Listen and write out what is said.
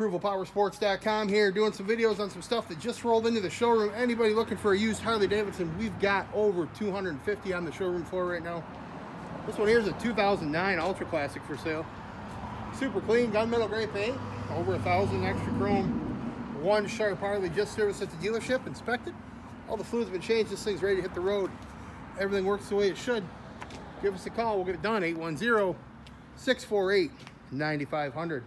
ApprovalPowersports.com here doing some videos on some stuff that just rolled into the showroom. Anybody looking for a used Harley Davidson, we've got over 250 on the showroom floor right now. This one here is a 2009 Ultra Classic for sale. Super clean, gunmetal gray paint, over a thousand extra chrome. One sharp Harley just serviced at the dealership, inspected. All the fluids have been changed, this thing's ready to hit the road. Everything works the way it should. Give us a call, we'll get it done, 810 648 9500.